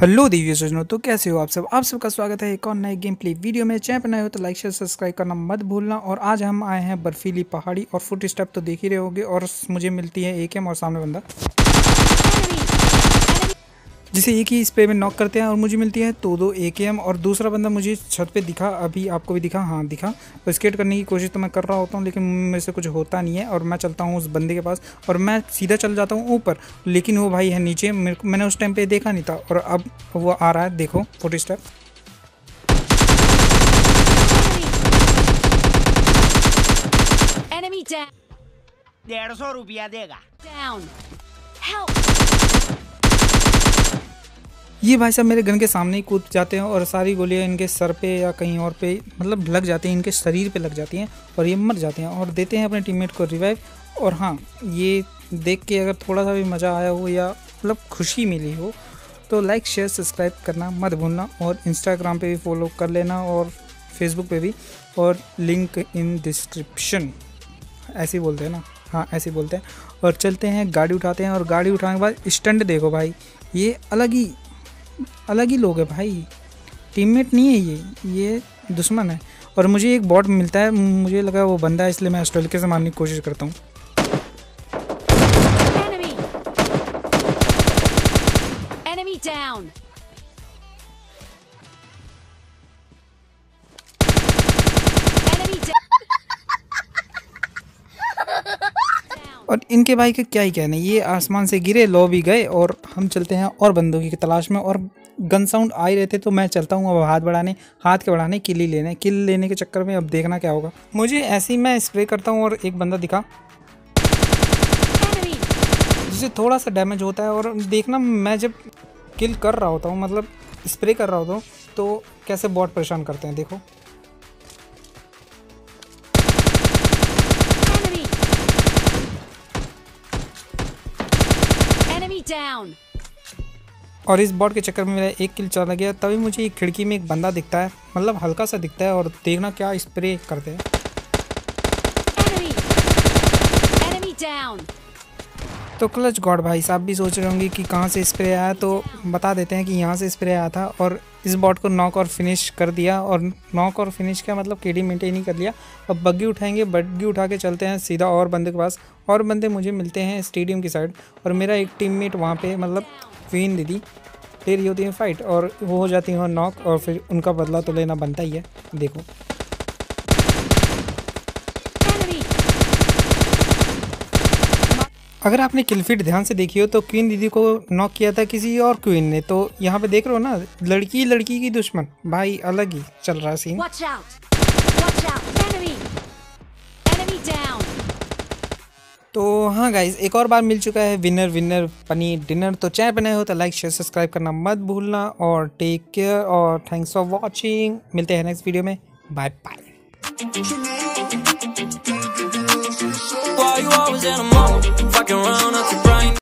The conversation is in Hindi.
हेलो दिव्य सजनों तो कैसे हो आप सब? आप सबका स्वागत है एक और नए गेम प्ले वीडियो में। चैनल पर नए हो तो लाइक शेयर सब्सक्राइब करना मत भूलना। और आज हम आए हैं बर्फीली पहाड़ी और फुट स्टेप तो देख ही रहे होगे और मुझे मिलती है एक एम और सामने बंदा। जिसे एक ही स्प्रे में नॉक करते हैं और मुझे मिलती है तो दो ए के एम और दूसरा बंदा मुझे छत पे दिखा अभी आपको भी दिखा हाँ दिखा तो स्केट करने की कोशिश तो मैं कर रहा होता हूँ लेकिन मेरे से कुछ होता नहीं है और मैं चलता हूँ उस बंदे के पास और मैं सीधा चल जाता हूँ ऊपर लेकिन वो भाई है नीचे मेरे मैंने उस टाइम पर देखा नहीं था और अब वो आ रहा है देखो फोर्टी स्टेप डेढ़ सौ रुपया देगा Down. Help. ये भाई साहब मेरे गन के सामने ही कूद जाते हैं और सारी गोलियाँ इनके सर पे या कहीं और पे मतलब लग जाती हैं, इनके शरीर पे लग जाती हैं और ये मर जाते हैं और देते हैं अपने टीममेट को रिवाइव और हाँ ये देख के अगर थोड़ा सा भी मज़ा आया हो या मतलब खुशी मिली हो तो लाइक शेयर सब्सक्राइब करना मत भूलना और इंस्टाग्राम पे भी फॉलो कर लेना और फेसबुक पे भी और लिंक इन डिस्क्रिप्शन ऐसे बोलते हैं ना? हाँ ऐसे बोलते हैं। और चलते हैं, गाड़ी उठाते हैं और गाड़ी उठाने के बाद स्टंट देखो भाई। ये अलग ही अलग ही लोग है भाई। टीममेट नहीं है ये। ये दुश्मन है। और मुझे एक बॉट मिलता है। मुझे लगा वो बंदा है, इसलिए मैं ऑस्ट्रेलिया से मारने की कोशिश करता हूँ। Down. और इनके भाई का क्या ही कहना ये आसमान से गिरे लो भी गए और हम चलते हैं और बंदूक की तलाश में और गन साउंड आ ही रहते तो मैं चलता हूँ अब हाथ बढ़ाने हाथ के बढ़ाने किल ही लेने किल लेने के चक्कर में अब देखना क्या होगा। मुझे ऐसे ही मैं स्प्रे करता हूँ और एक बंदा दिखा। जिसे थोड़ा सा डैमेज होता है और देखना मैं जब किल कर रहा होता हूँ मतलब स्प्रे कर रहा होता हूँ तो कैसे बॉट परेशान करते हैं देखो। Down. और इस बॉट के चक्कर में मेरा एक किल चला गया तभी मुझे एक खिड़की में एक बंदा दिखता है मतलब हल्का सा दिखता है और देखना क्या स्प्रे करते हैं. तो क्लच गॉड भाई साहब भी सोच रहे होंगे कि कहाँ से स्प्रे आया तो बता देते हैं कि यहाँ से स्प्रे आया था और इस बॉट को नॉक और फिनिश कर दिया और नॉक और फिनिश का मतलब केडी मेंटेन ही कर लिया। अब बग्गी उठाएँगे, बग्गी उठा के चलते हैं सीधा और बंदे के पास। और बंदे मुझे मिलते हैं स्टेडियम की साइड और मेरा एक टीममेट वहाँ पे मतलब क्वीन दीदी ले रही होती है फाइट और वो हो जाती है नॉक और फिर उनका बदला तो लेना बनता ही है। देखो Enemy. अगर आपने किलफिट ध्यान से देखी हो तो क्वीन दीदी को नॉक किया था किसी और क्वीन ने तो यहाँ पे देख रहे हो ना लड़की लड़की की दुश्मन भाई अलग ही चल रहा scene Watch out. Watch out. Enemy. Enemy down. तो हाँ गाइज़ एक और बार मिल चुका है विनर विनर पनीर डिनर तो चाय बनाए हो तो लाइक शेयर सब्सक्राइब करना मत भूलना और टेक केयर और थैंक्स फॉर वॉचिंग मिलते हैं नेक्स्ट वीडियो में bye bye in the morning. Fucking round up